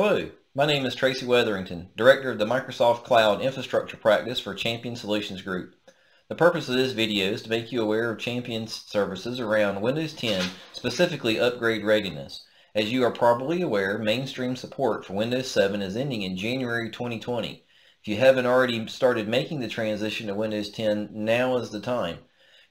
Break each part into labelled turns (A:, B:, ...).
A: Hello, my name is Tracy Wetherington, Director of the Microsoft Cloud Infrastructure Practice for Champion Solutions Group. The purpose of this video is to make you aware of Champion's services around Windows 10, specifically upgrade readiness. As you are probably aware, mainstream support for Windows 7 is ending in January 2020. If you haven't already started making the transition to Windows 10, now is the time.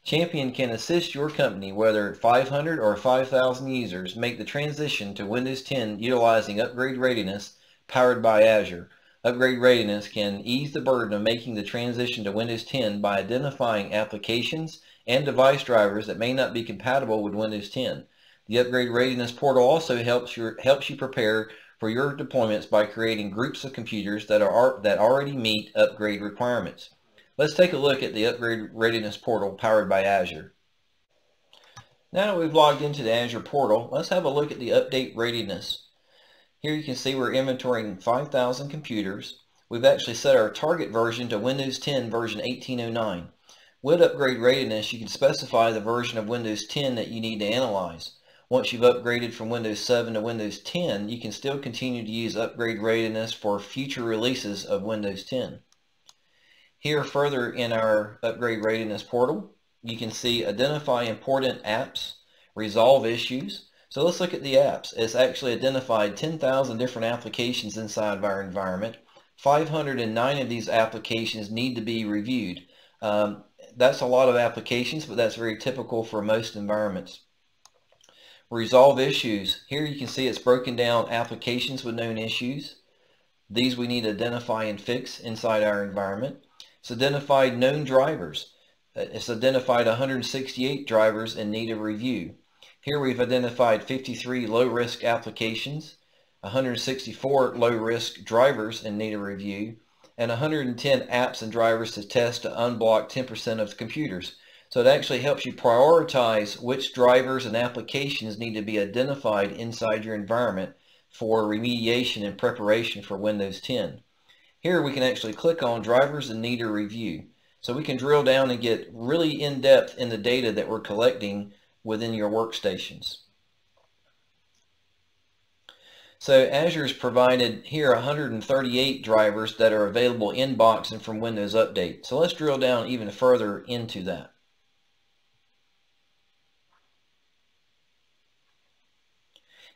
A: Champion can assist your company, whether 500 or 5,000 users, make the transition to Windows 10 utilizing Upgrade Readiness powered by Azure. Upgrade Readiness can ease the burden of making the transition to Windows 10 by identifying applications and device drivers that may not be compatible with Windows 10. The Upgrade Readiness portal also helps, your, helps you prepare for your deployments by creating groups of computers that, are, that already meet upgrade requirements. Let's take a look at the Upgrade Readiness portal powered by Azure. Now that we've logged into the Azure portal, let's have a look at the Update Readiness. Here you can see we're inventorying 5,000 computers. We've actually set our target version to Windows 10 version 1809. With Upgrade Readiness, you can specify the version of Windows 10 that you need to analyze. Once you've upgraded from Windows 7 to Windows 10, you can still continue to use Upgrade Readiness for future releases of Windows 10. Here further in our Upgrade Readiness portal, you can see identify important apps, resolve issues. So let's look at the apps. It's actually identified 10,000 different applications inside of our environment. 509 of these applications need to be reviewed. Um, that's a lot of applications, but that's very typical for most environments. Resolve issues. Here you can see it's broken down applications with known issues. These we need to identify and fix inside our environment. It's identified known drivers. Uh, it's identified 168 drivers in need of review. Here we've identified 53 low-risk applications, 164 low-risk drivers in need of review, and 110 apps and drivers to test to unblock 10% of the computers. So it actually helps you prioritize which drivers and applications need to be identified inside your environment for remediation and preparation for Windows 10. Here we can actually click on drivers and need a review. So we can drill down and get really in-depth in the data that we're collecting within your workstations. So Azure's provided here 138 drivers that are available in box and from Windows Update. So let's drill down even further into that.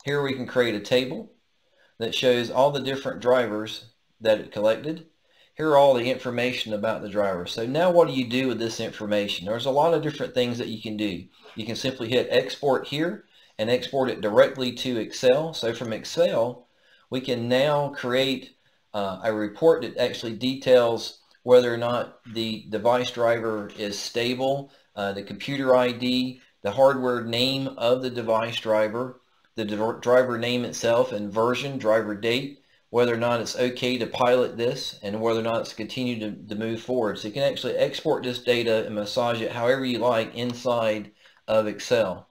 A: Here we can create a table that shows all the different drivers that it collected. Here are all the information about the driver. So now what do you do with this information? There's a lot of different things that you can do. You can simply hit export here and export it directly to Excel. So from Excel, we can now create uh, a report that actually details whether or not the device driver is stable, uh, the computer ID, the hardware name of the device driver, the driver name itself and version, driver date, whether or not it's okay to pilot this and whether or not it's continue to, to move forward. So you can actually export this data and massage it however you like inside of Excel.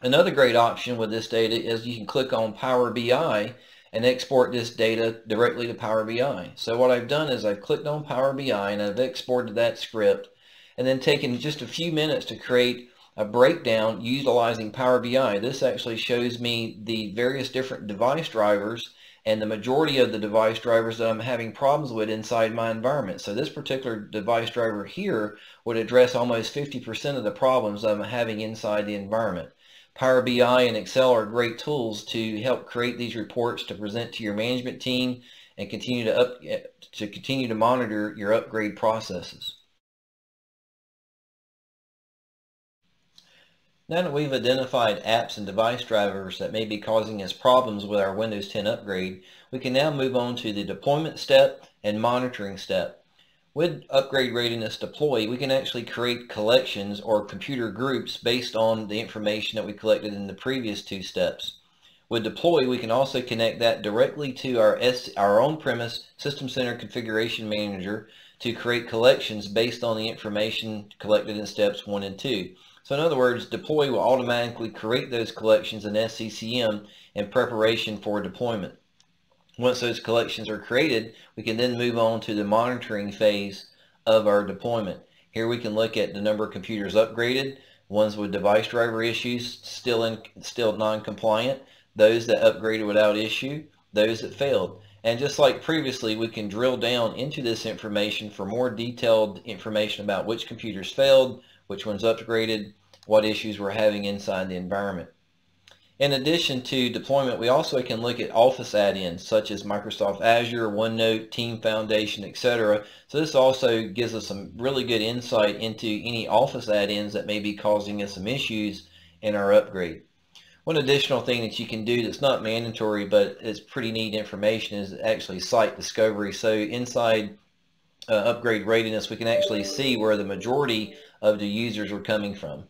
A: Another great option with this data is you can click on Power BI and export this data directly to Power BI. So what I've done is I've clicked on Power BI and I've exported that script and then taken just a few minutes to create a breakdown utilizing Power BI. This actually shows me the various different device drivers and the majority of the device drivers that I'm having problems with inside my environment. So this particular device driver here would address almost 50% of the problems I'm having inside the environment. Power BI and Excel are great tools to help create these reports to present to your management team and continue to up eh, to continue to monitor your upgrade processes. Now that we've identified apps and device drivers that may be causing us problems with our Windows 10 upgrade, we can now move on to the deployment step and monitoring step. With Upgrade Readiness Deploy, we can actually create collections or computer groups based on the information that we collected in the previous two steps. With Deploy, we can also connect that directly to our, S our on-premise System Center Configuration Manager to create collections based on the information collected in steps 1 and 2. So in other words, deploy will automatically create those collections in SCCM in preparation for deployment. Once those collections are created, we can then move on to the monitoring phase of our deployment. Here we can look at the number of computers upgraded, ones with device driver issues still still non-compliant, those that upgraded without issue, those that failed. And just like previously, we can drill down into this information for more detailed information about which computers failed, which ones upgraded, what issues we're having inside the environment. In addition to deployment, we also can look at Office add-ins such as Microsoft Azure, OneNote, Team Foundation, etc. So this also gives us some really good insight into any Office add-ins that may be causing us some issues in our upgrade. One additional thing that you can do that's not mandatory but it's pretty neat information is actually site discovery. So inside uh, upgrade readiness we can actually see where the majority of the users were coming from.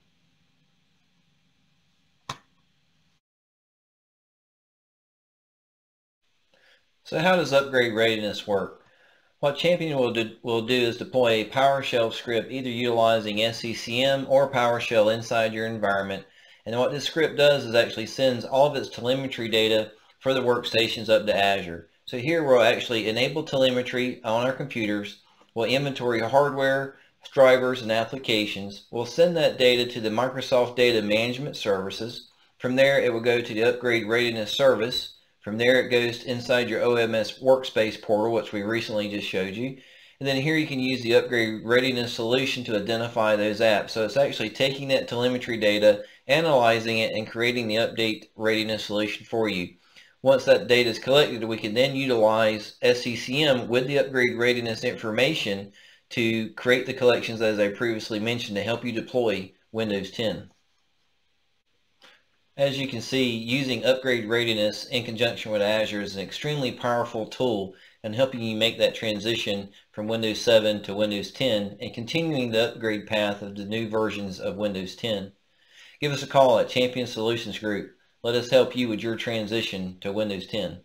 A: So how does upgrade readiness work? What Champion will do, will do is deploy a PowerShell script either utilizing SCCM or PowerShell inside your environment. And what this script does is actually sends all of its telemetry data for the workstations up to Azure. So here we'll actually enable telemetry on our computers. We'll inventory hardware, drivers, and applications. We'll send that data to the Microsoft Data Management Services. From there, it will go to the Upgrade Readiness Service. From there, it goes inside your OMS Workspace portal, which we recently just showed you. And then here you can use the Upgrade Readiness solution to identify those apps. So it's actually taking that telemetry data, analyzing it, and creating the Update Readiness solution for you. Once that data is collected, we can then utilize SCCM with the Upgrade Readiness information to create the collections as I previously mentioned to help you deploy Windows 10. As you can see, using upgrade readiness in conjunction with Azure is an extremely powerful tool in helping you make that transition from Windows 7 to Windows 10 and continuing the upgrade path of the new versions of Windows 10. Give us a call at Champion Solutions Group. Let us help you with your transition to Windows 10.